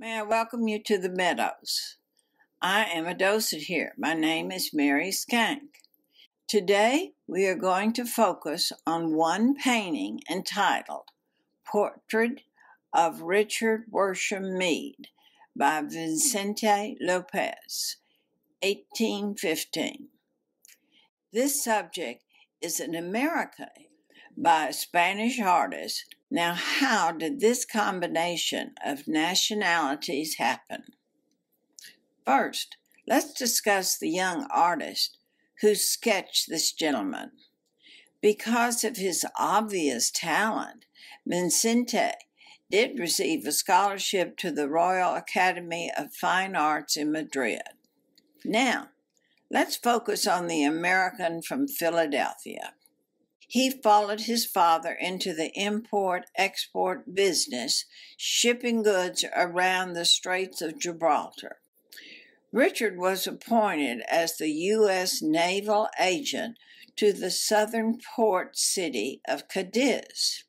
May I welcome you to the Meadows? I am a docent here. My name is Merry Schenck. Today we are going to focus on one painting entitled Portrait of Richard Worsam Meade by Vicente Lopez, 1815. This subject is an America by a Spanish artist now, how did this combination of nationalities happen? First, let's discuss the young artist who sketched this gentleman. Because of his obvious talent, Vicente did receive a scholarship to the Royal Academy of Fine Arts in Madrid. Now, let's focus on the American from Philadelphia. He followed his father into the import export business, shipping goods around the Straits of Gibraltar. Richard was appointed as the U.S. naval agent to the southern port city of Cadiz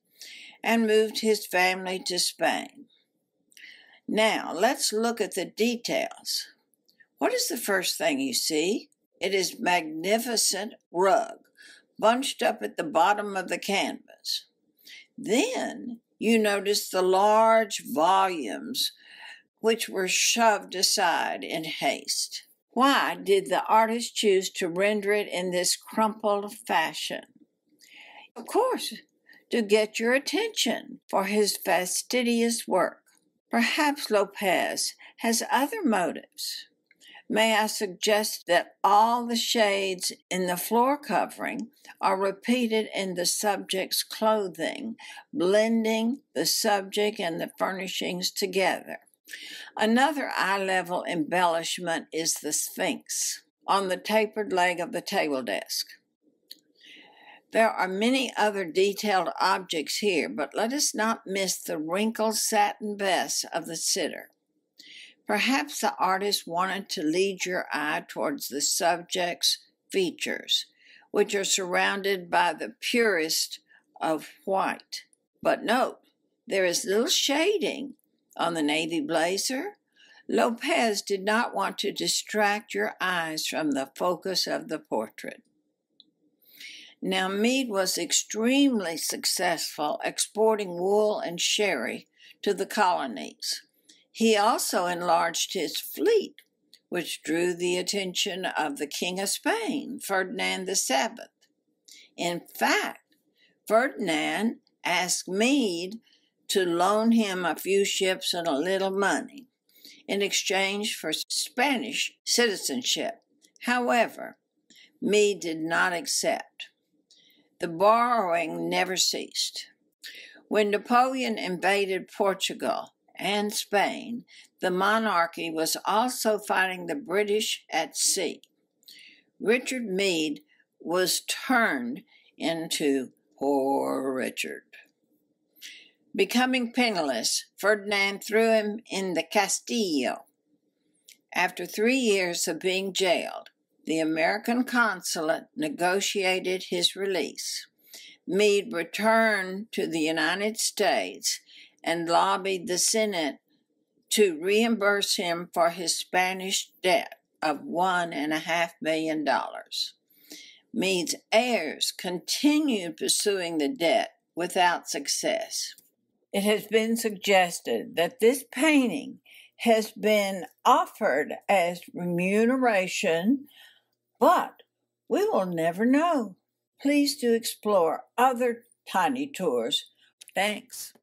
and moved his family to Spain. Now, let's look at the details. What is the first thing you see? It is magnificent rug bunched up at the bottom of the canvas. Then you notice the large volumes which were shoved aside in haste. Why did the artist choose to render it in this crumpled fashion? Of course, to get your attention for his fastidious work. Perhaps Lopez has other motives. May I suggest that all the shades in the floor covering are repeated in the subject's clothing, blending the subject and the furnishings together. Another eye level embellishment is the Sphinx on the tapered leg of the table desk. There are many other detailed objects here, but let us not miss the wrinkled satin vest of the sitter. Perhaps the artist wanted to lead your eye towards the subject's features, which are surrounded by the purest of white. But note, there is little shading on the navy blazer. Lopez did not want to distract your eyes from the focus of the portrait. Now, Meade was extremely successful exporting wool and sherry to the colonies. He also enlarged his fleet, which drew the attention of the King of Spain, Ferdinand VII. In fact, Ferdinand asked Meade to loan him a few ships and a little money in exchange for Spanish citizenship. However, Meade did not accept. The borrowing never ceased. When Napoleon invaded Portugal, and Spain, the monarchy was also fighting the British at sea. Richard Meade was turned into poor Richard. Becoming penniless, Ferdinand threw him in the Castillo. After three years of being jailed, the American consulate negotiated his release. Meade returned to the United States and lobbied the Senate to reimburse him for his Spanish debt of one and a half million dollars. Meade's heirs continued pursuing the debt without success. It has been suggested that this painting has been offered as remuneration, but we will never know. Please do explore other tiny tours. Thanks.